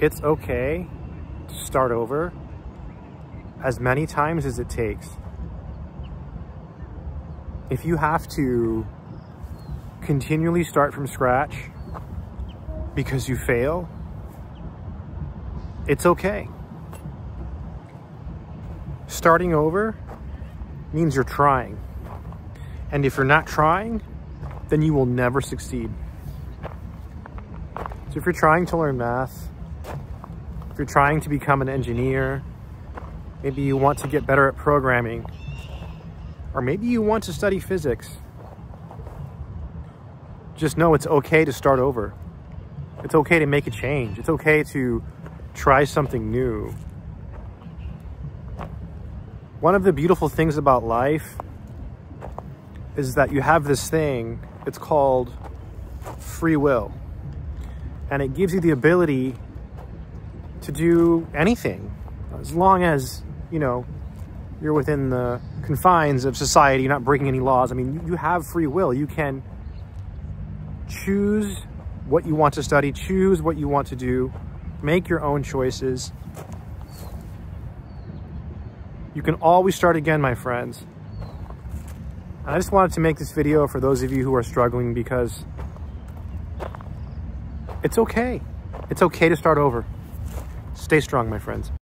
it's okay to start over as many times as it takes. If you have to continually start from scratch because you fail, it's okay. Starting over means you're trying. And if you're not trying, then you will never succeed. So if you're trying to learn math, if you're trying to become an engineer, maybe you want to get better at programming, or maybe you want to study physics, just know it's okay to start over. It's okay to make a change. It's okay to try something new. One of the beautiful things about life is that you have this thing, it's called free will. And it gives you the ability to do anything as long as, you know, you're within the confines of society, you're not breaking any laws. I mean, you have free will. You can choose what you want to study, choose what you want to do, make your own choices. You can always start again, my friends. And I just wanted to make this video for those of you who are struggling because it's okay. It's okay to start over. Stay strong, my friends.